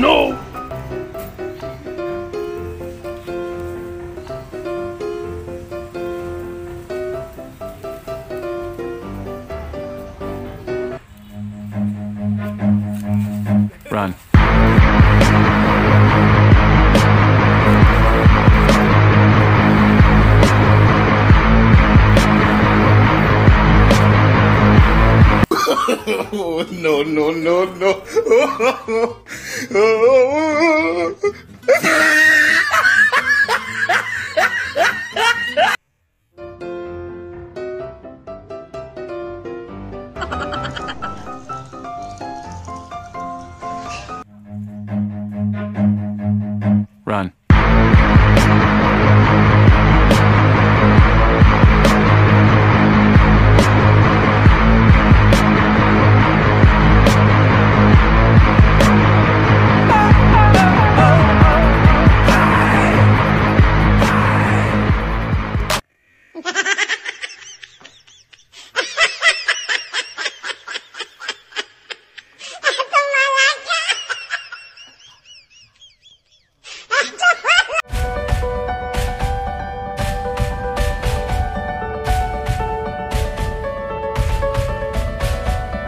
no! Run. no, no, no, no. Run.